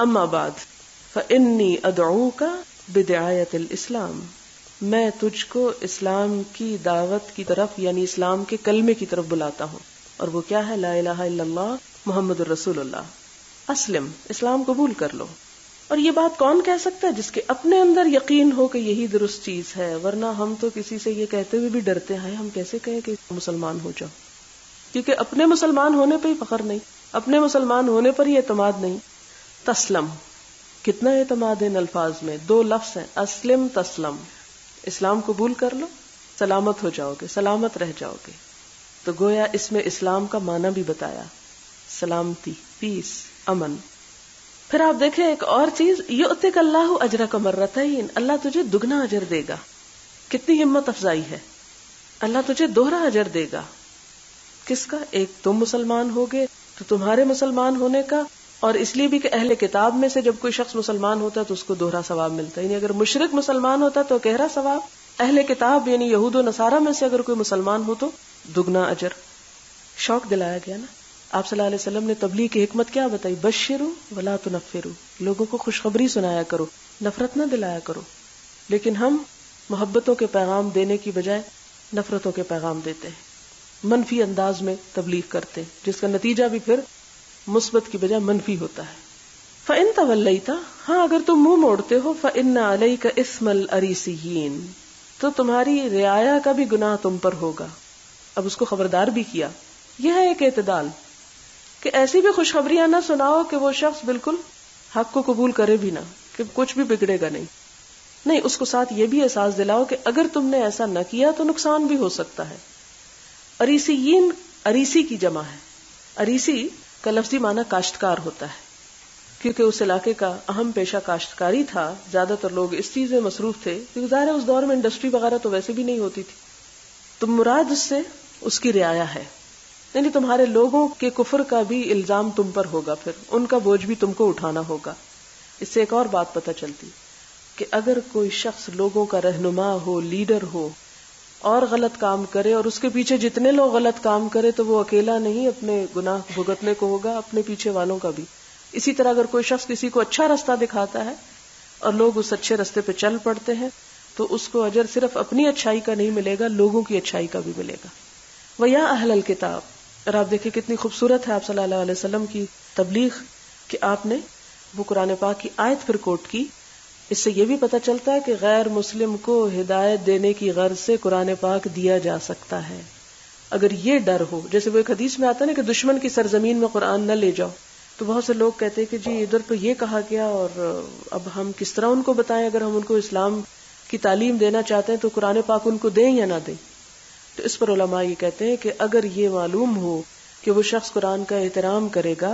अम्माबाद funny अदऊ का बिदायत इस्लाम मैं तुझको इस्लाम की दावत की तरफ़, यानी इस्लाम के कलमे की तरफ़ बुलाता हूँ। और वो क्या है? ला मोहम्मद रसूलुल्लाह। असलम, इस्लाम कबूल कर लो। और ये बात कौन कह सकता है जिसके अपने अंदर यकीन हो कि यही दुरुस्त चीज़ है? वरना हम तो किसी से ये कहते हुए भी डरते हैं, हम कैसे कहें कि मुसलमान हो जाओ? क्योंकि अपने मुसलमान होने पर ही फखर नहीं। अपने मुसलमान होने पर ही एतमाद नहीं। तस्लम। कितना एतमाद इन अल्फाज में? दो लफ्ज हैं, असलम तस्लम। इस्लाम कबूल कर लो, सलामत हो जाओगे, सलामत रह जाओगे। तो गोया इसमें इस्लाम का माना भी बताया, सलामती पीस अमन। फिर आप देखें एक और चीज़ ये अल्लाह अजरा का है अल्लाह तुझे दुगना अजर देगा। कितनी हिम्मत अफजाई है। अल्लाह तुझे दोहरा अजर देगा। किसका? एक तुम मुसलमान हो गए तो तुम्हारे मुसलमान होने का और इसलिए भी कि अहले किताब में से जब कोई शख्स मुसलमान होता है तो उसको दोहरा सवाब मिलता है। यानी अगर मुशरक मुसलमान होता तो गहरा सवाब। अहले किताब यानी यहूद नसारा में से अगर कोई मुसलमान हो तो दुगना अजर। शौक दिलाया गया ना। आप वसल्लम ने तबलीग की हमत क्या बताई? बशिरो वला तो नफिरो लोगों को खुशखबरी सुनाया करो, नफरत न दिलाया करो। लेकिन हम मोहब्बतों के पैगाम देने की बजाय नफरतों के पैगाम देते हैं। मनफी अंदाज में तबलीग करते हैं, जिसका नतीजा भी फिर मुस्बत की बजाय मनफी होता है। फ़िन तवल्लता हाँ अगर तुम मुँह मोड़ते हो फ़िन अलई का इसमल अरीसीन तो तुम्हारी रियाया का भी गुनाह तुम पर होगा। अब उसको खबरदार भी किया। यह है एक एतदाल कि ऐसी भी खुशखबरियाँ ना सुनाओ कि वो शख्स बिल्कुल हक को कबूल करे भी ना, कि कुछ भी बिगड़ेगा नहीं। नहीं, उसको साथ ये भी एहसास दिलाओ कि अगर तुमने ऐसा न किया तो नुकसान भी हो सकता है। अरीसीन अरीसी की जमा है। अरीसी का लफ्जी माना काश्तकार होता है। क्योंकि उस इलाके का अहम पेशा काश्तकारी था, ज़्यादातर लोग इस चीज़ में मसरूफ थे, क्योंकि ज़ाहिर उस दौर में इंडस्ट्री वगैरह तो वैसे भी नहीं होती थी। तो मुराद उससे उसकी रियाया है। यानी तुम्हारे लोगों के कुफर का भी इल्ज़ाम तुम पर होगा, फिर उनका बोझ भी तुमको उठाना होगा। इससे एक और बात पता चलती कि अगर कोई शख्स लोगों का रहनुमा हो, लीडर हो और गलत काम करे और उसके पीछे जितने लोग गलत काम करे तो वो अकेला नहीं, अपने गुनाह भुगतने को होगा, अपने पीछे वालों का भी। इसी तरह अगर कोई शख्स किसी को अच्छा रास्ता दिखाता है और लोग उस अच्छे रास्ते पे चल पड़ते हैं तो उसको अजर सिर्फ़ अपनी अच्छाई का नहीं मिलेगा, लोगों की अच्छाई का भी मिलेगा। वह या अहल किताब। और आप देखिए कितनी खूबसूरत है आप सल्लल्लाहु अलैहि वसल्लम की तबलीग कि आपने वो कुरान पाक की आयत फिर कोट की। इससे ये भी पता चलता है कि गैर मुस्लिम को हिदायत देने की गर्ज से कुरान पाक दिया जा सकता है। अगर ये डर हो, जैसे वो एक हदीस में आता है ना कि दुश्मन की सरजमीन में कुरान न ले जाओ तो बहुत से लोग कहते हैं कि जी, इधर तो ये कहा गया और अब हम किस तरह उनको बताएँ? अगर हम उनको इस्लाम की तालीम देना चाहते हैं तो कुरान पाक उनको दें या ना दें? तो इस पर उलमा ये कहते हैं कि अगर ये मालूम हो कि वो शख्स कुरान का एहतराम करेगा,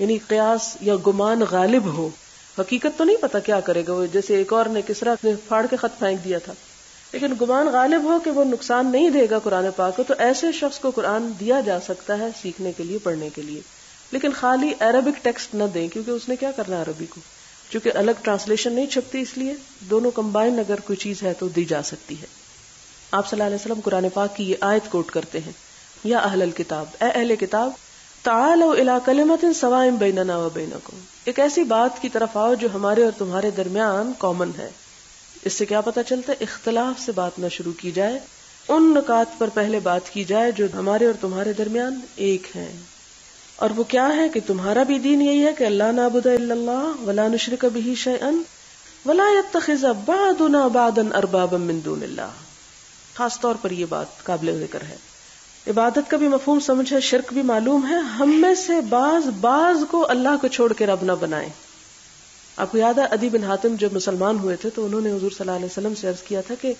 यानी कयास या गुमान गालिब हो हकीकत तो नहीं पता क्या करेगा वो। जैसे एक और ने किसरा ने फाड़ के खत फेंक दिया था। लेकिन गुमान गालिब हो कि वो नुकसान नहीं देगा कुरान पाक को तो ऐसे शख्स को कुरान दिया जा सकता है सीखने के लिए, पढ़ने के लिए। लेकिन खाली अरबिक टेक्स्ट न दें, क्योंकि उसने क्या करना है अरबी को? क्योंकि अलग ट्रांसलेशन नहीं छपती, इसलिए दोनों कंबाइन अगर कोई चीज़ है तो दी जा सकती है। आप वसल्लम कुरान पाक की ये आयत कोट करते हैं। या अहल किताब, ए अहले किताब तालो इला कलिमतिन सवाइम बैनना एक ऐसी बात की तरफ़ आओ जो हमारे और तुम्हारे दरमियान कॉमन है। इससे क्या पता चलता है, इख्तलाफ से बात न शुरू की जाए, उन नुकात पर पहले बात की जाए जो हमारे और तुम्हारे दरमियान एक है। और वो क्या है कि तुम्हारा भी दीन यही है कि अल्लाह नाबुद वला नुशरक बिही शयअन वला यत्तखिज बादुना खास तौर पर यह बात काबिल ज़िक्र है। इबादत का भी मफहूम समझ है, शिरक भी मालूम है। हम में से बाज बाज को अल्लाह को छोड़ के रब न बनाए। आपको याद है अदी बिन हातिम जब मुसलमान हुए थे तो उन्होंने हजूर सल्लल्लाहु से अर्ज़ किया था कि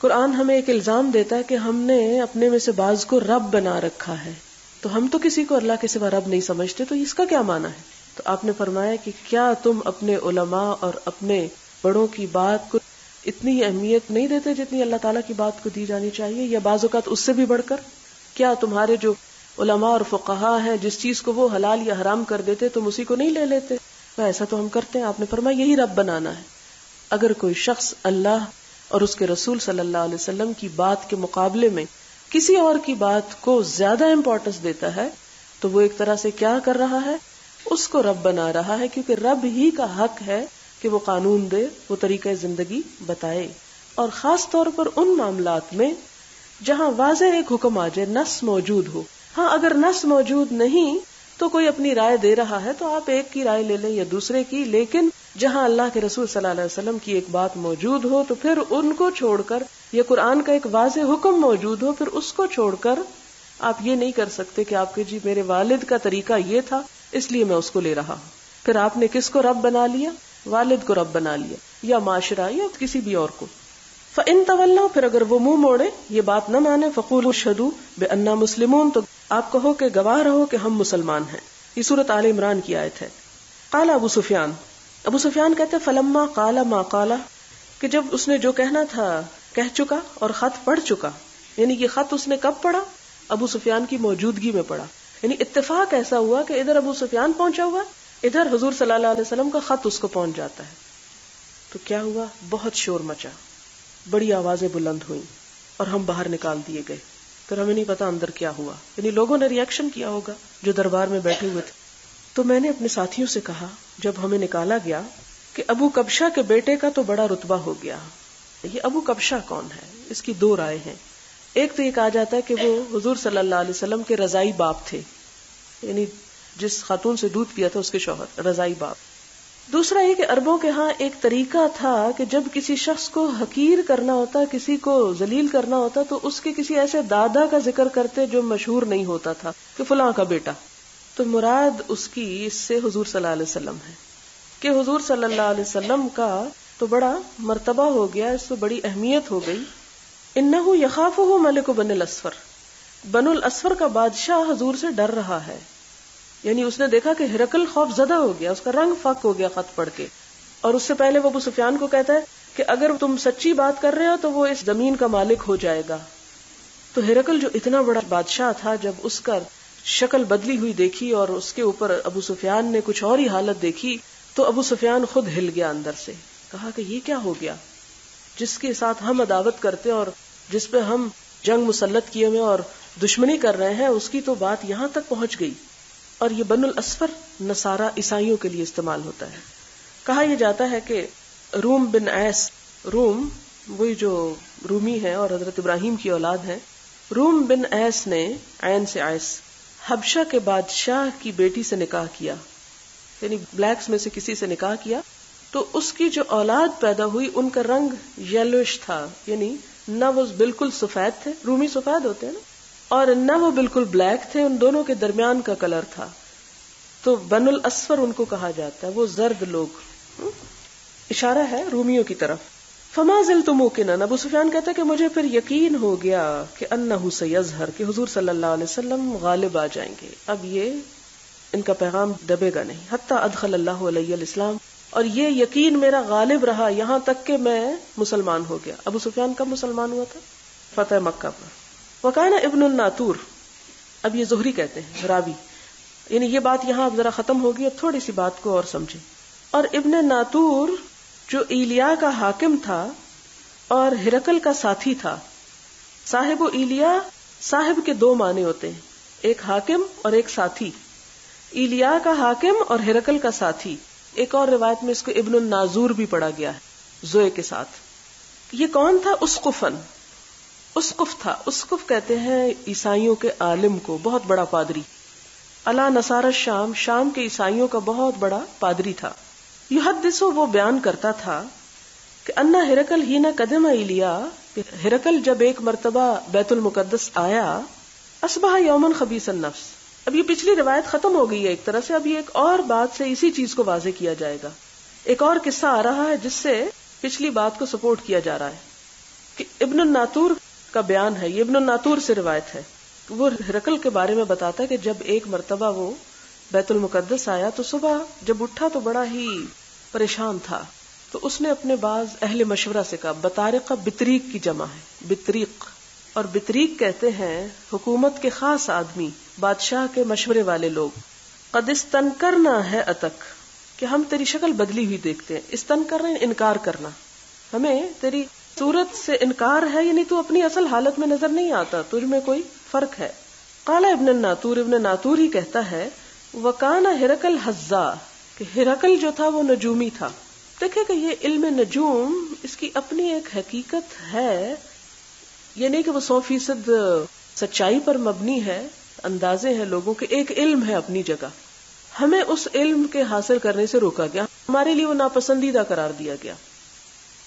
कुरान हमें एक इल्ज़ाम देता है कि हमने अपने में से बाज को रब बना रखा है। तो हम तो किसी को अल्लाह के सिवा रब नहीं समझते तो इसका क्या माना है? तो आपने फरमाया कि क्या तुम अपने उलमा और अपने बड़ों की बात को इतनी अहमियत नहीं देते जितनी अल्लाह ताला की बात को दी जानी चाहिए, या बाजुकात उससे भी बढ़कर? क्या तुम्हारे जो उलमा और फुकाहा हैं, जिस चीज़ को वो हलाल या हराम कर देते, तुम उसी को नहीं ले लेते? तो ऐसा तो हम करते हैं। आपने फरमाया, यही रब बनाना है। अगर कोई शख्स अल्लाह और उसके रसूल सल्लल्लाहु अलैहि वसल्लम की बात के मुकाबले में किसी और की बात को ज़्यादा इंपॉर्टेंस देता है तो वो एक तरह से क्या कर रहा है? उसको रब बना रहा है, क्योंकि रब ही का हक है कि वो कानून दे, वो तरीका ज़िंदगी बताए। और खास तौर पर उन मामलात में जहाँ वाज एक हुक्म आ जाए नस मौजूद हो। हाँ अगर नस मौजूद नहीं तो कोई अपनी राय दे रहा है तो आप एक की राय ले लें या दूसरे की, लेकिन जहाँ अल्लाह के रसूल सल्लल्लाहु अलैहि वसल्लम की एक बात मौजूद हो तो फिर उनको छोड़कर, या कुरान का एक वाज हुक्म मौजूद हो, फिर उसको छोड़कर आप ये नहीं कर सकते कि आपके जी मेरे वालिद का तरीका ये था, इसलिए मैं उसको ले रहा हूँ। फिर आपने किसको रब बना लिया? वालिद को रब बना लिया, या माशरा, या किसी भी और को। इन तवल्ला फिर अगर वो मुँह मोड़े, ये बात न माने, फकूल शदू बे अन्ना मुस्लिमून तो आप कहो कि गवाह रहो कि हम मुसलमान हैं। ये सूरत आल इमरान की आयत है। काला अबू सुफियान। अबू सुफियान कहते फलम्मा काला मा काला, कि जब उसने जो कहना था, कह चुका और खत पढ़ चुका। यानी कि खत उसने कब पढ़ा? अबू सुफियान की मौजूदगी में पढ़ा। यानी इत्तेफाक ऐसा हुआ कि इधर अबू सुफियान पहुँचा हुआ, इधर हजूर सल्लल्लाहु अलैहि वसल्लम का खत उसको पहुँच जाता है। तो क्या हुआ? बहुत शोर मचा। बड़ी आवाज़ें बुलंद हुई और हम बाहर निकाल दिए गए। फिर हमें नहीं पता अंदर क्या हुआ। यानी लोगों ने रिएक्शन किया होगा, जो दरबार में बैठे हुए थे। तो मैंने अपने साथियों से कहा, जब हमें निकाला गया कि अबू कबशा के बेटे का तो बड़ा रुतबा हो गया। ये अबू कबशा कौन है? इसकी दो राय हैं। एक तो ये कहा जाता है कि वो हुजूर वसल्लम के रजाई बाप थे। यानी जिस खातून से दूध पिया था, उसके शौहर, रजाई बाप। दूसरा ये कि अरबों के यहाँ एक तरीका था कि जब किसी शख्स को हकीर करना होता, किसी को जलील करना होता तो उसके किसी ऐसे दादा का ज़िक्र करते जो मशहूर नहीं होता था कि फुला का बेटा। तो मुराद उसकी इससे हुजूर सल्लल्लाहु अलैहि है कि हुजूर सल्लल्लाहु का तो बड़ा मर्तबा हो गया, इससे बड़ी अहमियत हो गई। इन्नहु यखाफुहु मलिक बनुल असफर। बनुल असफर का बादशाह हजूर से डर रहा है। यानी उसने देखा कि हिरकल खौफ ज़्यादा हो गया, उसका रंग फक हो गया खत पढ़ के। और उससे पहले वो अबू सुफियान को कहता है कि अगर तुम सच्ची बात कर रहे हो तो वो इस ज़मीन का मालिक हो जाएगा। तो हिरकल जो इतना बड़ा बादशाह था, जब उसका शक्ल बदली हुई देखी और उसके ऊपर अबू सुफियान ने कुछ और ही हालत देखी तो अबू सुफियान खुद हिल गया अंदर से। कहा कि ये क्या हो गया? जिसके साथ हम अदावत करते और जिसपे हम जंग मुसलत किए हुए और दुश्मनी कर रहे हैं, उसकी तो बात यहाँ तक पहुँच गई। और ये बनुल असफर नसारा ईसाइयों के लिए इस्तेमाल होता है। कहा यह जाता है कि रूम बिन ऐस, रूम, वही जो रूमी है और हज़रत इब्राहिम की औलाद है, रूम बिन ऐस ने ऐन से ऐस, हबशा के बादशाह की बेटी से निकाह किया। यानी ब्लैक्स में से किसी से निकाह किया तो उसकी जो औलाद पैदा हुई, उनका रंग येलोइश था। यानी न वो बिल्कुल सफ़ेद थे, रूमी सफ़ेद होते हैं ना। और न वो बिल्कुल ब्लैक थे, उन दोनों के दरमियान का कलर था। तो बनुल असफर उनको कहा जाता है, वो जर्द लोग। हम्म? इशारा है रूमियों की तरफ़। फमाजिल तो मुकिन अबू सुफियान कहता कि मुझे फिर यकीन हो गया कि अन्ना सैजहर कि हुजूर वसल्लम गालिब आ जाएँगे। अब ये इनका पैगाम दबेगा नहीं। हत्ता अदखल अल्लाह इस्लाम। और ये यकीन मेरा गालिब रहा, यहाँ तक कि मैं मुसलमान हो गया। अबू सुफियान कब मुसलमान हुआ था? फतेह मक्का पर। वकाना इब्न नातूर, अब ये जोहरी कहते हैं, रावी। यानी ये बात यहाँ अब जरा खत्म होगी, अब थोड़ी सी बात को और समझे। और इब्न नातूर, जो इलिया का हाकिम था और हिरकल का साथी था, साहिब इलिया साहिब के दो माने होते हैं, एक हाकिम और एक साथी। इलिया का हाकिम और हिरकल का साथी। एक और रिवायत में इसको इब्न नाजूर भी पढ़ा गया है, जोए के साथ। ये कौन था? उसकुफन। उसकुफ था। उसकुफ कहते हैं ईसाइयों के आलिम को, बहुत बड़ा पादरी। अला नसारा शाम शाम के ईसाइयों का बहुत बड़ा पादरी था। युहदिसो वो बयान करता था कि अन्ना हिरकल ही न कदम लिया हिरकल जब एक मरतबा बैतुल मुकद्दस आया, असबह यौमन खबीसन नफ्स। अब ये पिछली रिवायत खत्म हो गई है एक तरह से अभी एक और बात से इसी चीज़ को वाजे किया जाएगा। एक और किस्सा आ रहा है जिससे पिछली बात को सपोर्ट किया जा रहा है कि इब्न नातूर का बयान है, ये इब्न नातूर से रिवायत है। वो हिरकल के बारे में बताता है कि जब एक मरतबा वो बैतुल मुकद्दस आया तो सुबह जब उठा तो बड़ा ही परेशान था। तो उसने अपने बाज अहले मशवरा से कहा, बतारिका बितरीक की जमा है, बितरीक। और बितरीक कहते हैं, हुकूमत के खास आदमी, बादशाह के मशवरे वाले लोग। कद इस्तन करना है अतक, कि हम तेरी शक्ल बदली हुई देखते हैं। इस्तन कर रहे इनकार करना। हमें तेरी सूरत से इनकार है, यानी तू अपनी असल हालत में नज़र नहीं आता, तुझ में कोई फ़र्क है। काला इब्न नातूर इब्न नातूर ही कहता है वकाना हिरकल हज्जा कि हिरकल जो था वो नजूमी था। देखे कि ये इल्म नजूम, इसकी अपनी एक हकीकत है ये नहीं कि वो सौ फ़ीसद सच्चाई पर मबनी है, अंदाजे हैं लोगों के, एक इल्म है अपनी जगह। हमें उस इल्म के हासिल करने से रोका गया, हमारे लिए वो नापसंदीदा करार दिया गया।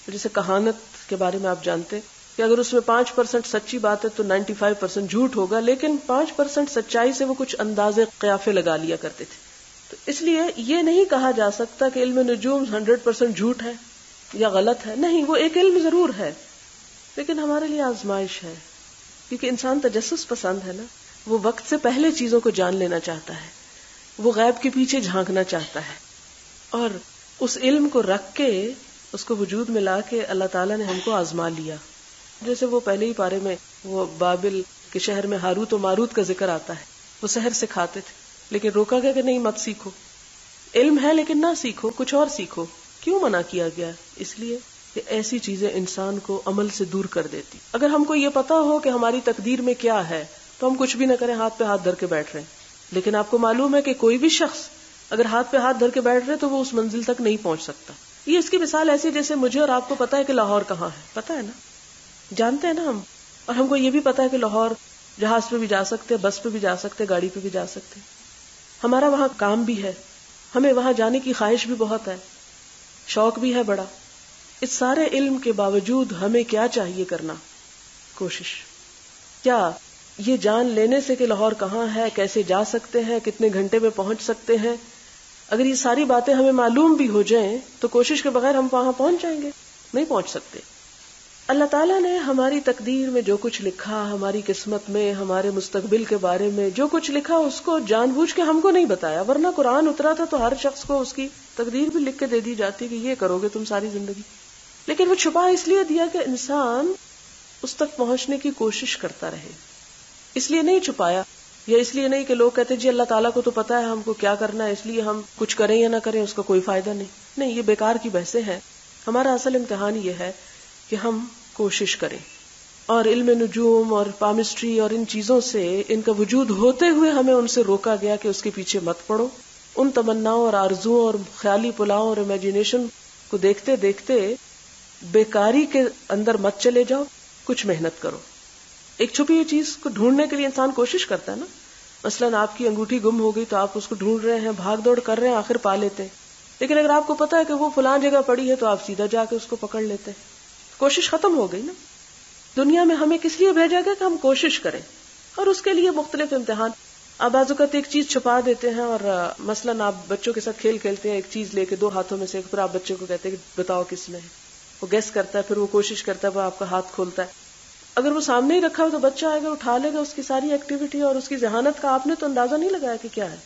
जैसे कहानत के बारे में आप जानते कि अगर उसमें पाँच परसेंट सच्ची बात है तो नाइन्टी फाइव परसेंट झूठ होगा, लेकिन पाँच परसेंट सच्चाई से वो कुछ अंदाजे क्याफे लगा लिया करते थे। तो इसलिए ये नहीं कहा जा सकता कि इल्म नजूम हंड्रेड परसेंट झूठ है या गलत है। नहीं, वो एक इल्म ज़रूर है, लेकिन हमारे लिए आजमाइश है, क्योंकि इंसान तजस्स पसंद है ना। वो वक्त से पहले चीज़ों को जान लेना चाहता है, वो गैब के पीछे झांकना चाहता है, और उस इल्म को रख के उसको वजूद में ला के अल्लाह ताला ने हमको आजमा लिया। जैसे वो पहले ही पारे में, वो बाबिल के शहर में हारूत और मारूत का ज़िक्र आता है। वो शहर से खाते थे, लेकिन रोका गया कि नहीं, मत सीखो। इल्म है, लेकिन ना सीखो, कुछ और सीखो। क्यों मना किया गया? इसलिए कि ऐसी चीज़ें इंसान को अमल से दूर कर देती। अगर हमको ये पता हो कि हमारी तकदीर में क्या है तो हम कुछ भी ना करें, हाथ पे हाथ धर के बैठ रहे हैं। लेकिन आपको मालूम है कि कोई भी शख्स अगर हाथ पे हाथ धर के बैठ रहे तो वो उस मंजिल तक नहीं पहुँच सकता। ये इसकी मिसाल ऐसी जैसे मुझे और आपको पता है कि लाहौर कहाँ है। पता है ना? जानते हैं ना हम? और हमको ये भी पता है कि लाहौर जहाज़ पे भी जा सकते बस पे भी जा सकते गाड़ी पे भी जा सकते हमारा वहाँ काम भी है। हमें वहाँ जाने की ख्वाहिश भी बहुत है। शौक भी है बड़ा। इस सारे इल्म के बावजूद हमें क्या चाहिए करना? कोशिश। क्या ये जान लेने से कि लाहौर कहाँ है, कैसे जा सकते हैं, कितने घंटे में पहुँच सकते हैं? अगर ये सारी बातें हमें मालूम भी हो जाएँ तो कोशिश के बगैर हम वहाँ पहुँच जाएँगे। नहीं पहुँच सकते। अल्लाह ताला ने हमारी तकदीर में जो कुछ लिखा, हमारी किस्मत में, हमारे मुस्तकबिल के बारे में, जो कुछ लिखा, उसको जानबूझ के हमको नहीं बताया, वरना कुरान उतरा था तो हर शख्स को उसकी तकदीर भी लिख के दे दी जाती कि ये करोगे तुम सारी ज़िंदगी। लेकिन वो छुपा इसलिए दिया कि इंसान उस तक पहुँचने की कोशिश करता रहे, इसलिए नहीं छुपाया। या इसलिए नहीं कि लोग कहते जी, अल्लाह ताला को तो पता है हमको क्या करना है, इसलिए हम कुछ करें या ना करें, उसका कोई फ़ायदा नहीं। नहीं, ये बेकार की बहसें हैं। हमारा असल इम्तिहान ये है कि हम कोशिश करें। और इल्म नजूम और पामिस्ट्री और इन चीज़ों से इनका वजूद होते हुए हमें उनसे रोका गया कि उसके पीछे मत पड़ो। उन तमन्नाओं और आरजुओं और ख्याली पुलाव और इमेजिनेशन को देखते देखते बेकारी के अंदर मत चले जाओ, कुछ मेहनत करो। एक छुपी हुई चीज़ को ढूँढने के लिए इंसान कोशिश करता है ना। मसलन आपकी अंगूठी गुम हो गई तो आप उसको ढूंढ रहे हैं भाग दौड़ कर रहे हैं, आखिर पा लेते हैं। लेकिन अगर आपको पता है कि वो फलान जगह पड़ी है तो आप सीधा जाके उसको पकड़ लेते हैं। कोशिश खत्म हो गई ना। दुनिया में हमें किस लिए भेजा गया कि हम कोशिश करें और उसके लिए मुख्तलिफ़ इम्तिहान। अब बाजुकत एक चीज़ छुपा देते हैं और मसलन आप बच्चों के साथ खेल खेलते हैं, एक चीज़ लेके दो हाथों में से फिर आप बच्चे को कहते हैं कि बताओ किसमें है। वो गैस करता है, फिर वो कोशिश करता है वो आपका हाथ खोलता है। अगर वो सामने ही रखा हो तो बच्चा आएगा, उठा लेगा उसकी सारी एक्टिविटी और उसकी जहानत का आपने तो अंदाज़ा नहीं लगाया कि क्या है।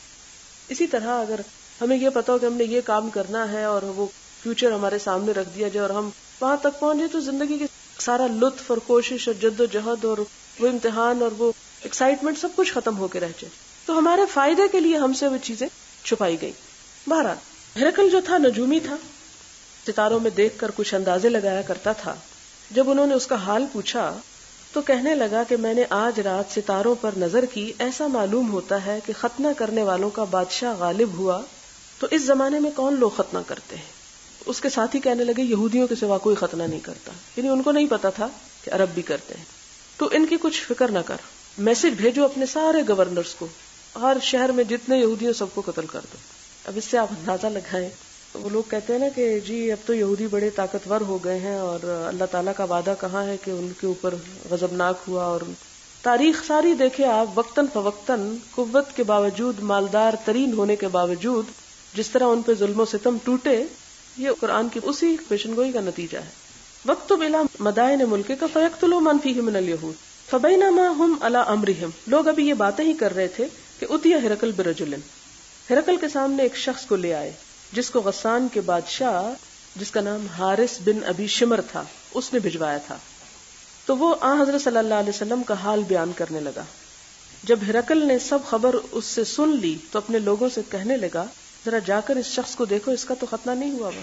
इसी तरह अगर हमें ये पता हो कि हमने ये काम करना है और वो फ्यूचर हमारे सामने रख दिया जाए और हम वहाँ तक पहुँचे तो ज़िंदगी की सारा लुत्फ और कोशिश और जद्दोजहद और वो इम्तिहान और वो एक्साइटमेंट सब कुछ खत्म होकर रह जाए। तो हमारे फ़ायदे के लिए हमसे वो चीज़ें छुपाई गई। बहरहाल हिरकल जो था, नजूमी था। सितारों में देखकर कुछ अंदाजे लगाया करता था। जब उन्होंने उसका हाल पूछा तो कहने लगा कि मैंने आज रात सितारों पर नज़र की, ऐसा मालूम होता है कि खतना करने वालों का बादशाह गालिब हुआ तो इस जमाने में कौन लोग खतना करते हैं? उसके साथ ही कहने लगे, यहूदियों के सिवा कोई खतना नहीं करता। यानी उनको नहीं पता था कि अरब भी करते हैं। तो इनकी कुछ फ़िक्र न कर। मैसेज भेजो अपने सारे गवर्नर्स को। हर शहर में जितने यहूदियों सबको कत्ल कर दो। अब इससे आप अंदाज़ा लगाएँ वो लोग कहते हैं ना कि जी, अब तो यहूदी बड़े ताकतवर हो गए हैं और अल्लाह ताला का वादा कहाँ है कि उनके ऊपर गजबनाक हुआ और तारीख सारी देखे आप, वक्तन फवक्तन कुत के बावजूद, मालदार, तरीन होने के बावजूद, जिस तरह उन पर जुल्म सितम टूटे, ये कुरान की उसी पेशनगोई का नतीजा है। वक्त बिला मदायन मुल्क का फयक्तलो मनफी मिनल यहूद। फबैनामा हम अला अमरिहम। लोग अभी ये बातें ही कर रहे थे कि उतिया हिरकल बिरजुलिन। हिरकल के सामने एक शख्स को ले आए। जिसको गसान के बादशाह, जिसका नाम हारिस बिन अबी शिमर था, उसने भिजवाया था। तो वो आ हज़रत सल्लल्लाहु का हाल बयान करने लगा। जब हिरकल ने सब खबर उससे सुन ली तो अपने लोगों से कहने लगा, जरा जाकर इस शख्स को देखो, इसका तो खतना नहीं हुआ हुआ।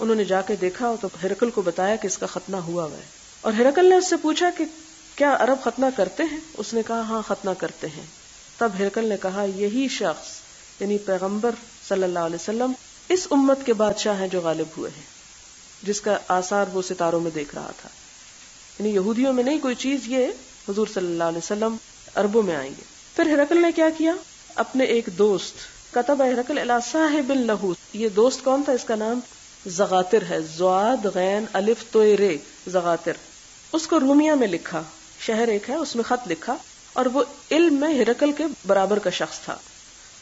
उन्होंने जाके देखा तो हिरकल को बताया कि इसका खतना हुआ हुआ है। और हिरकल ने उससे पूछा कि, क्या अरब खतना करते हैं? उसने कहा हाँ खतना करते हैं। तब हिरकल ने कहा, यही शख्स, यानी पैगंबर सल्लल्लाहु इस उम्मत के बादशाह हैं जो गालिब हुए हैं, जिसका आसार वो सितारों में देख रहा था। यानी यहूदियों में नहीं, कोई चीज़ ये, हजूर वसल्लम अरबों में आएँगे। फिर हिरकल ने क्या किया? अपने एक दोस्त, कतब हिरकल साहिब लहू ये दोस्त कौन था? इसका नाम जगातिर है जुआद गैन अलिफ तो रे जगातिर। उसको रूमिया में लिखा, शहर एक है, उसमें खत लिखा, और वो इल्म में हिरकल के बराबर का शख्स था।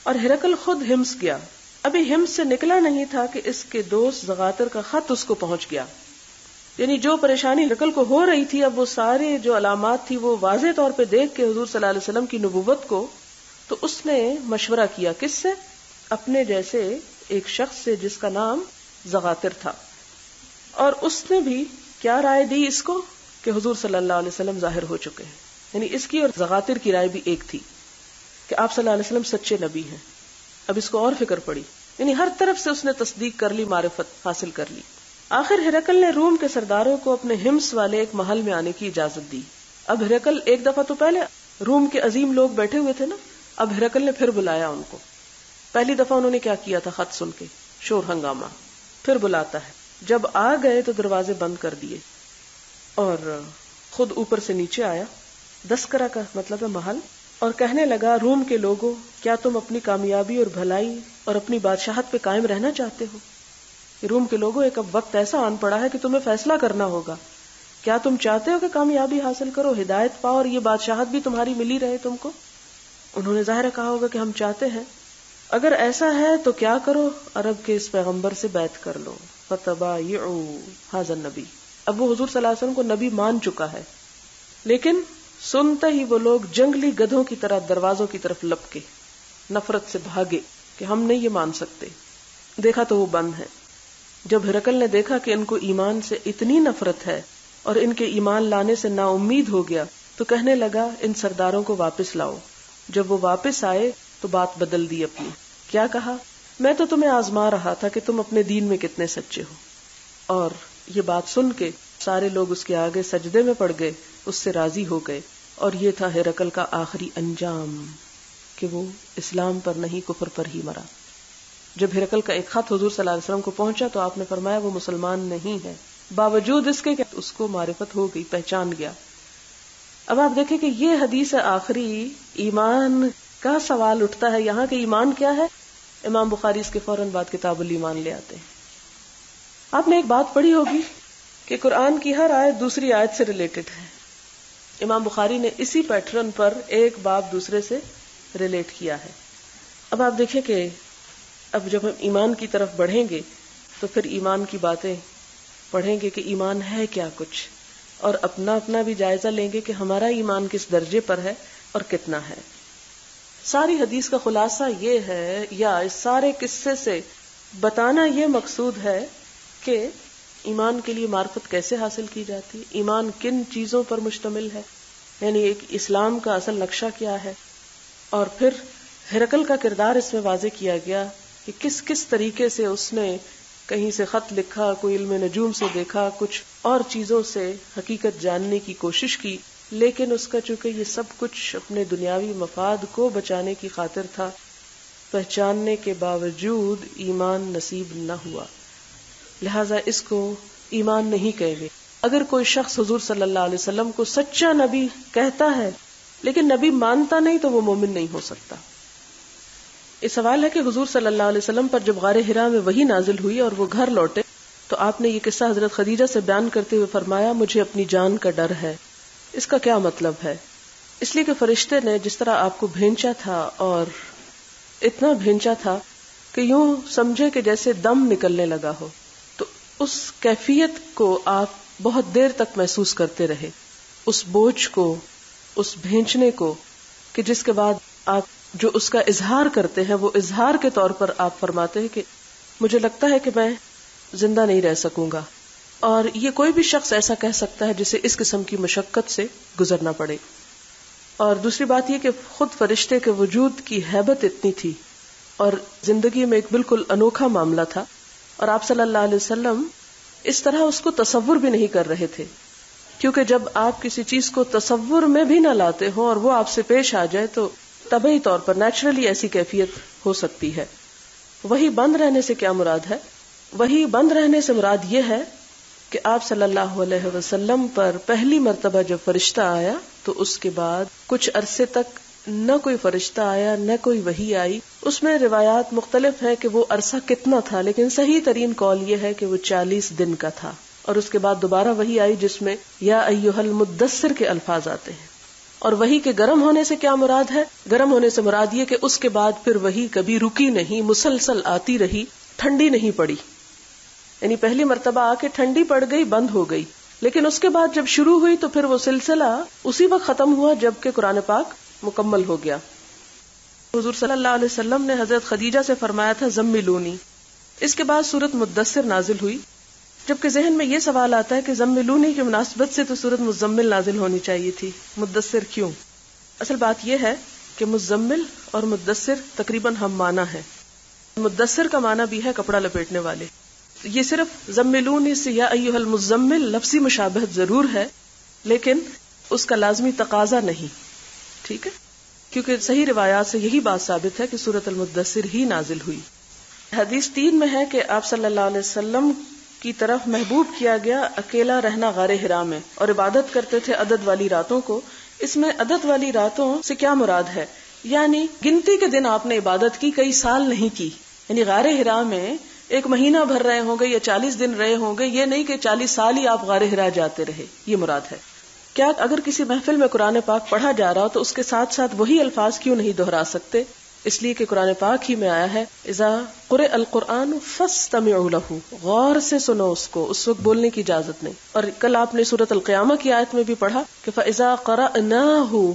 और हिरकल खुद हिम्स गया। अभी हिम से निकला नहीं था कि इसके दोस्त जगातर का खत उसको पहुँच गया। यानी जो परेशानी नकल को हो रही थी, अब वो सारे जो अलामत थी, वो वाजे तौर पर देख के हजूर वसल्लम की नबूवत को तो उसने मशवरा किया किससे? अपने जैसे एक शख्स से जिसका नाम जगातिर था। और उसने भी क्या राय दी इसको? कि हजूर वसल्लम ज़ाहिर हो चुके हैं। यानी इसकी और जगातिर की राय भी एक थी कि आप वसल्लम सच्चे नबी हैं। अब इसको और फ़िक्र पड़ी। यानी हर तरफ़ से उसने तस्दीक कर ली, मारिफत हासिल कर ली। आखिर हिरकल ने रूम के सरदारों को अपने हिम्स वाले एक महल में आने की इजाज़त दी। अब हिरकल एक दफ़ा तो पहले रूम के अजीम लोग बैठे हुए थे ना, अब हिरकल ने फिर बुलाया उनको। पहली दफ़ा उन्होंने क्या किया था खत सुन के? शोर हंगामा। फिर बुलाता है। जब आ गए तो दरवाजे बंद कर दिए। और खुद ऊपर से नीचे आया। दस्करा का मतलब है महल। और कहने लगा, रूम के लोगों, क्या तुम अपनी कामयाबी और भलाई और अपनी बादशाहत पे कायम रहना चाहते हो? रूम के लोगों, एक अब वक्त ऐसा आन पड़ा है कि तुम्हें फैसला करना होगा। क्या तुम चाहते हो कि कामयाबी हासिल करो, हिदायत पाओ और ये बादशाहत भी तुम्हारी मिली रहे तुमको? उन्होंने ज़ाहिर कहा होगा कि हम चाहते हैं। अगर ऐसा है तो क्या करो? अरब के इस पैगंबर से बैत कर लो। फतबा हाजर नबी। अब वो हजूर सलाहम को नबी मान चुका है। लेकिन सुनते ही वो लोग जंगली गधों की तरह दरवाजों की तरफ़ लपके, नफरत से भागे कि हम नहीं ये मान सकते। देखा तो वो बंद है। जब हिरकल ने देखा कि इनको ईमान से इतनी नफरत है और इनके ईमान लाने से नाउम्मीद हो गया तो कहने लगा, इन सरदारों को वापस लाओ। जब वो वापस आए तो बात बदल दी अपनी। क्या कहा? मैं तो तुम्हें आजमा रहा था कि तुम अपने दीन में कितने सच्चे हो। और ये बात सुन के सारे लोग उसके आगे सजदे में पड़ गए, उससे राज़ी हो गए। और ये था हिरकल का आखिरी अंजाम, कि वो इस्लाम पर नहीं, कुफर पर ही मरा। जब हिरकल का एक खत हजूर सल्लल्लाहु को पहुँचा तो आपने फरमाया, वो मुसलमान नहीं है। बावजूद इसके कि उसको मारिफत हो गई, पहचान गया। अब आप देखें कि ये हदीस आखिरी ईमान का सवाल उठता है। यहाँ के ईमान क्या है? इमाम बुखारी इसके फ़ौरन बाद किताबुल ईमान ले आते हैं। आपने एक बात पढ़ी होगी कि कुरान की हर आयत दूसरी आयत से रिलेटेड है। इमाम बुखारी ने इसी पैटर्न पर एक बाप दूसरे से रिलेट किया है। अब आप देखें कि अब जब हम ईमान की तरफ़ बढ़ेंगे तो फिर ईमान की बातें पढ़ेंगे कि ईमान है क्या कुछ? और अपना अपना भी जायजा लेंगे कि हमारा ईमान किस दर्जे पर है और कितना है। सारी हदीस का खुलासा ये है, या इस सारे किस्से से बताना ये मकसूद है कि ईमान के लिए मार्फत कैसे हासिल की जाती? है ईमान किन चीज़ों पर मुश्तमिल है? यानी एक इस्लाम का असल नक्शा क्या है? और फिर हिरकल का किरदार इसमें वाजे किया गया कि किस किस तरीके से उसने कहीं से खत लिखा, कोई इल्म नजूम से देखा, कुछ और चीज़ों से हकीकत जानने की कोशिश की। लेकिन उसका चूँकि ये सब कुछ अपने दुनियावी मफाद को बचाने की खातिर था, पहचानने के बावजूद ईमान नसीब न हुआ। लिहाजा इसको ईमान नहीं कहेंगे। अगर कोई शख्स हजूर सल्लल्लाहु को सच्चा नबी कहता है, लेकिन नबी मानता नहीं तो वो मोमिन नहीं हो सकता। ये सवाल है कि हजूर वसल्लम पर जब गारे हिरा में वही नाजिल हुई और वो घर लौटे तो आपने ये किस्सा हज़रत खदीजा से बयान करते हुए फरमाया, मुझे अपनी जान का डर है। इसका क्या मतलब है? इसलिए कि फरिश्ते ने जिस तरह आपको भेजा था और इतना भेजा था कि यूँ समझे कि जैसे दम निकलने लगा हो। उस कैफियत को आप बहुत देर तक महसूस करते रहे। उस बोझ को, उस भेजने को कि जिसके बाद आप जो उसका इजहार करते हैं, वो इजहार के तौर पर आप फरमाते हैं कि मुझे लगता है कि मैं ज़िंदा नहीं रह सकूँगा। और ये कोई भी शख्स ऐसा कह सकता है जिसे इस किस्म की मशक्कत से गुजरना पड़े। और दूसरी बात यह कि खुद फरिश्ते के वजूद की हैबत इतनी थी। और ज़िंदगी में एक बिल्कुल अनोखा मामला था। और आप सल्लल्लाहु अलैहि वसल्लम इस तरह उसको तस्वुर भी नहीं कर रहे थे। क्योंकि जब आप किसी चीज़ को तस्वुर में भी ना लाते हो और वो आपसे पेश आ जाए तो तबी तौर पर नेचुरली ऐसी कैफियत हो सकती है। वही बंद रहने से क्या मुराद है? वही बंद रहने से मुराद ये है कि आप सल्लल्लाहु अलैहि वसल्लम पर पहली मर्तबा जब फरिश्ता आया तो उसके बाद कुछ अरसे तक न कोई फरिश्ता आया, न कोई वही आई। उसमें रिवायात मुख्तलिफ़ है कि वो अरसा कितना था, लेकिन सही तरीन कॉल ये है कि वो चालीस दिन का था। और उसके बाद दोबारा वही आई जिसमें, या अयुहल मुदस्सिर के अल्फाज आते हैं। और वही के गर्म होने से क्या मुराद है? गर्म होने से मुराद ये कि उसके बाद फिर वही कभी रुकी नहीं, मुसलसल आती रही, ठंडी नहीं पड़ी। यानी पहली मर्तबा आके ठंडी पड़ गई, बंद हो गई। लेकिन उसके बाद जब शुरू हुई तो फिर वो सिलसिला उसी वक्त खत्म हुआ, जबकि कुरान पाक मुकम्मल हो गया। हजूर सल्लल्लाहु ने हज़रत खदीजा से फरमाया था जम्मिलूनी इसके बाद सूरत मुदस्सिर नाजिल हुई, जबकि जहन में यह सवाल आता है कि जम्मिलूनी की मुनासिबत से तो सूरत मुजम्मिल नाजिल होनी चाहिए थी। मुदस्सिर क्यों? असल बात यह है कि मुजम्मिल और मुदस्सिर तकरीबन हम माना है। मुदस्सिर का माना भी है कपड़ा लपेटने वाले। ये सिर्फ़ जम्मिलूनी से या अयुहल मुजम्मिल लफ्सी मुशाबहत ज़रूर है, लेकिन उसका लाजमी तकाजा नहीं। ठीक है? क्योंकि सही रिवायात से यही बात साबित है कि सूरत मुदस्सिर ही नाजिल हुई। हदीस तीन में है कि आप सल्लल्लाहु अलैहि वसल्लम की तरफ़ महबूब किया गया अकेला रहना गारे हिरा में और इबादत करते थे अदद वाली रातों को। इसमें अदद वाली रातों से क्या मुराद है? यानी गिनती के दिन आपने इबादत की, कई साल नहीं की। यानी गारे हिरा में एक महीना भर रहे होंगे या चालीस दिन रहे होंगे, ये नहीं कि चालीस साल ही आप गारे हिरा जाते रहे। ये मुराद है। क्या अगर किसी महफिल में कुरान पाक पढ़ा जा रहा हो तो उसके साथ साथ वही अल्फाज क्यों नहीं दोहरा सकते? इसलिए कि कुरान पाक ही में आया है, इजा कुर अल कुरान फस लहू। गौर से सुनो उसको, उस वक्त बोलने की इजाज़त नहीं। और कल आपने सूरत अलकयामा की आयत में भी पढ़ा कि फ़ैज़ा करा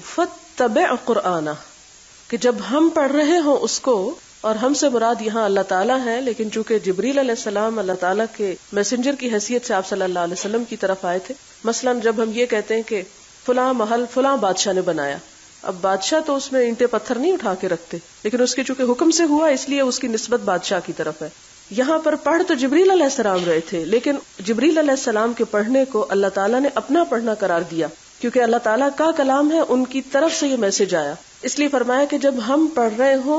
फत तब कुराना कि जब हम पढ़ रहे हो उसको और हमसे मुराद यहाँ अल्लाह ताला है, लेकिन चूँकि जबरील सलाम अल्लाह ताला के मैसेंजर की हैसियत से आप सल्लल्लाहु अलैहि वसल्लम की तरफ़ आए थे, मसलन जब हम ये कहते हैं कि फुला महल फुला बादशाह ने बनाया, अब बादशाह तो उसमें ईंटे पत्थर नहीं उठा के रखते, लेकिन उसके चूँकि हुक्म से हुआ, इसलिए उसकी निस्बत बादशाह की तरफ़ है। यहाँ पर पढ़ तो जबरील सलाम रहे थे, लेकिन जबरील सलाम के पढ़ने को अल्लाह ताला ने अपना पढ़ना करार दिया, क्योंकि अल्लाह ताला का कलाम है, उनकी तरफ़ से ये मैसेज आया। इसलिए फरमाया कि जब हम पढ़ रहे हो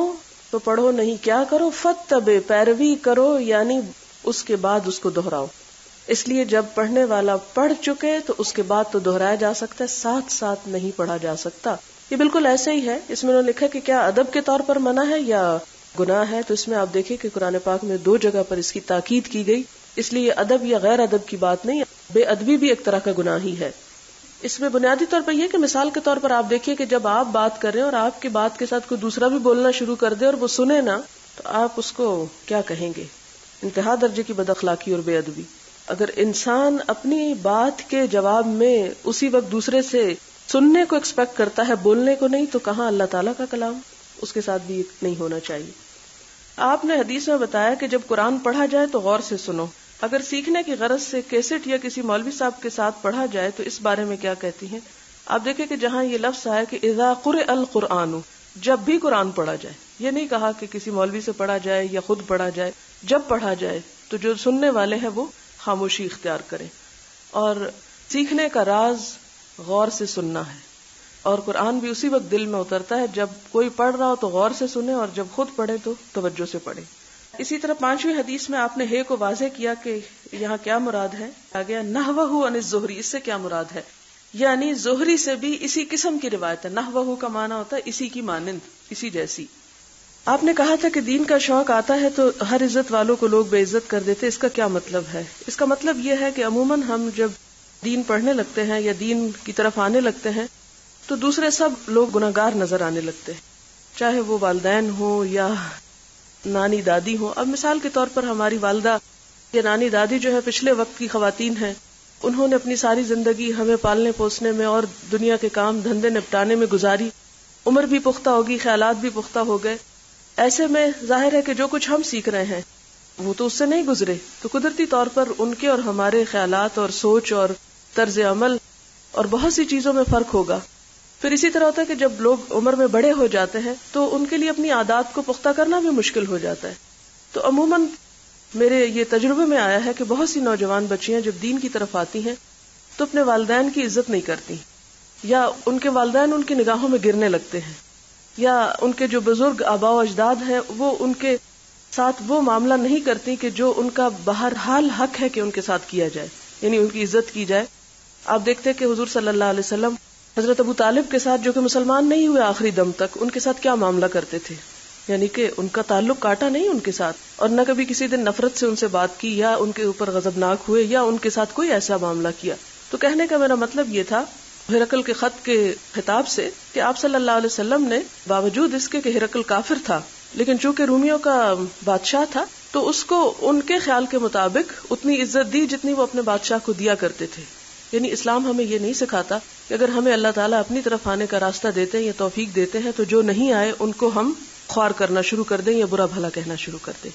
तो पढ़ो नहीं, क्या करो? फत तबे पैरवी करो, यानी उसके बाद उसको दोहराओ। इसलिए जब पढ़ने वाला पढ़ चुके तो उसके बाद तो दोहराया जा सकता है साथ साथ नहीं पढ़ा जा सकता। ये बिल्कुल ऐसे ही है। इसमें उन्होंने लिखा कि क्या अदब के तौर पर मना है या गुनाह है? तो इसमें आप देखिए कि कुरान पाक में दो जगह पर इसकी ताकीद की गई। इसलिए अदब या गैर अदब की बात नहीं बेअदबी भी एक तरह का गुनाह ही है। इसमें बुनियादी तौर पर यह कि मिसाल के तौर पर आप देखिए कि जब आप बात कर रहे हैं और आपकी बात के साथ कोई दूसरा भी बोलना शुरू कर दे और वो सुने ना तो आप उसको क्या कहेंगे? इंतहा दर्जे की बदअखलाकी और बेअदबी। अगर इंसान अपनी बात के जवाब में उसी वक्त दूसरे से सुनने को एक्सपेक्ट करता है, बोलने को नहीं तो कहा अल्लाह ताला का कलाम? उसके साथ भी नहीं होना चाहिए। आपने हदीस में बताया कि जब कुरान पढ़ा जाए तो गौर से सुनो। अगर सीखने की गरज से कैसेट या किसी मौलवी साहब के साथ पढ़ा जाए तो इस बारे में क्या कहती हैं? आप देखें कि जहाँ ये लफ्ज आया कि इजा कुर अल कुरान जब भी कुरान पढ़ा जाए। ये नहीं कहा कि किसी मौलवी से पढ़ा जाए या खुद पढ़ा जाए। जब पढ़ा जाए तो जो सुनने वाले हैं वो खामोशी इख्तियार करें। और सीखने का राज गौर से सुनना है। और कुरान भी उसी वक्त दिल में उतरता है, जब कोई पढ़ रहा हो तो गौर से सुने, और जब खुद पढ़े तो तवज्जो से पढ़े। इसी तरह पांचवी हदीस में आपने हे को वाजे किया कि यहाँ क्या मुराद है? आ गया, नहवहू अन जोहरी, इससे क्या मुराद है? यानी जोहरी से भी इसी किस्म की रिवायत है। नहवहू का माना होता है इसी की मानंद, इसी जैसी। आपने कहा था कि दीन का शौक आता है तो हर इज़्ज़त वालों को लोग बेइज्जत कर देते इसका क्या मतलब है? इसका मतलब यह है कि अमूमन हम जब दीन पढ़ने लगते हैं या दीन की तरफ़ आने लगते हैं तो दूसरे सब लोग गुनागार नज़र आने लगते हैं। चाहे वो वालदेन हो या नानी दादी हो। अब मिसाल के तौर पर हमारी वालदा, या नानी दादी जो है, पिछले वक्त की खातन है। उन्होंने अपनी सारी ज़िंदगी हमें पालने पोसने में और दुनिया के काम धंधे निपटाने में गुजारी। उम्र भी पुख्ता होगी ख्याल भी पुख्ता हो गए। ऐसे में ज़ाहिर है कि जो कुछ हम सीख रहे हैं, वो तो उससे नहीं गुजरे। तो कुदरती तौर पर उनके और हमारे ख्याल और सोच और तर्ज अमल और बहुत सी चीज़ों में फ़र्क होगा। फिर इसी तरह होता है कि जब लोग उम्र में बड़े हो जाते हैं तो उनके लिए अपनी आदात को पुख्ता करना भी मुश्किल हो जाता है। तो अमूमन मेरे ये तजुर्बे में आया है कि बहुत सी नौजवान बच्चियाँ जब दीन की तरफ़ आती हैं तो अपने वालदेन की इज़्ज़त नहीं करती। या उनके वालदेन उनकी निगाहों में गिरने लगते हैं। या उनके जो बुज़ुर्ग आबा अजदाद हैं, वो उनके साथ वो मामला नहीं करती कि जो उनका बहरहाल हक है कि उनके साथ किया जाए। यानी उनकी इज़्ज़त की जाए। आप देखते हैं कि हजूर वसल्लम हज़रत अबू तालिब के साथ, जो कि मुसलमान नहीं हुए आखिरी दम तक, उनके साथ क्या मामला करते थे? यानी कि उनका ताल्लुक काटा नहीं उनके साथ? और न कभी किसी दिन नफरत से उनसे बात की, या उनके ऊपर गजबनाक हुए, या उनके साथ कोई ऐसा मामला किया? तो कहने का मेरा मतलब ये था, हिरकल के खत के खिताब से, कि आप सल्लल्लाहु अलैहि वसल्लम ने बावजूद इसके कि हिरकल काफिर था, लेकिन चूँकि रूमियों का बादशाह था तो उसको उनके ख्याल के मुताबिक उतनी इज़्ज़त दी जितनी वो अपने बादशाह को दिया करते थे। यानी इस्लाम हमें ये नहीं सिखाता कि अगर हमें अल्लाह ताला अपनी तरफ़ आने का रास्ता देते हैं या तोफीक देते हैं तो जो नहीं आए, उनको हम ख्वार करना शुरू कर दें या बुरा भला कहना शुरू कर दें।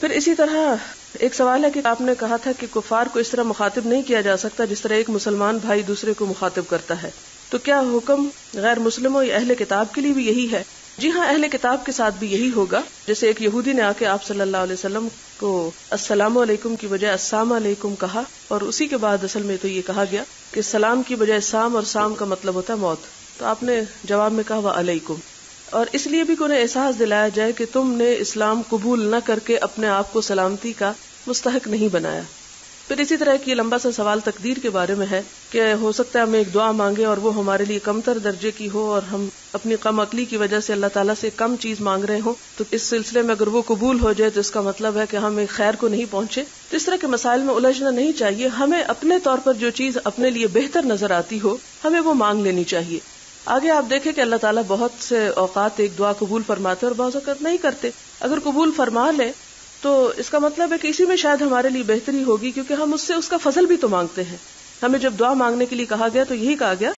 फिर इसी तरह एक सवाल है कि आपने कहा था कि कुफार को इस तरह मुखातिब नहीं किया जा सकता जिस तरह एक मुसलमान भाई दूसरे को मुखातिब करता है। तो क्या हुक्म गैर मुस्लिमों या अहले किताब के लिए भी यही है? जी हाँ अहले किताब के साथ भी यही होगा। जैसे एक यहूदी ने आके आप सल्लल्लाहु अलैहि वसल्लम को अस्सलाम वालेकुम की बजाय अस्साम वालेकुम कहा, और उसी के बाद असल में तो ये कहा गया कि सलाम की बजाय साम और साम का मतलब होता है मौत। तो आपने जवाब में कहा वह अलैकुम और इसलिए भी उन्हें एहसास दिलाया जाए कि तुमने इस्लाम कबूल न करके अपने आप को सलामती का मुस्तक नहीं बनाया। फिर इसी तरह की लंबा सा सवाल तकदीर के बारे में है कि हो सकता है हम एक दुआ मांगे और वो हमारे लिए कमतर दर्जे की हो और हम अपनी कम अकली की वजह से अल्लाह ताला से कम चीज़ मांग रहे हो। तो इस सिलसिले में अगर वो कबूल हो जाए तो इसका मतलब है कि हम एक खैर को नहीं पहुँचे। तो इस तरह के मसाइल में उलझना नहीं चाहिए। हमें अपने तौर पर जो चीज़ अपने लिए बेहतर नज़र आती हो, हमें वो मांग लेनी चाहिए। आगे आप देखें कि अल्लाह ताला बहुत से औकात एक दुआ कबूल फरमाते और बहुत औकत नहीं करते। अगर कबूल फरमा ले तो इसका मतलब है कि इसी में शायद हमारे लिए बेहतरी होगी, क्योंकि हम उससे उसका फजल भी तो मांगते हैं। हमें जब दुआ मांगने के लिए कहा गया तो यही कहा गया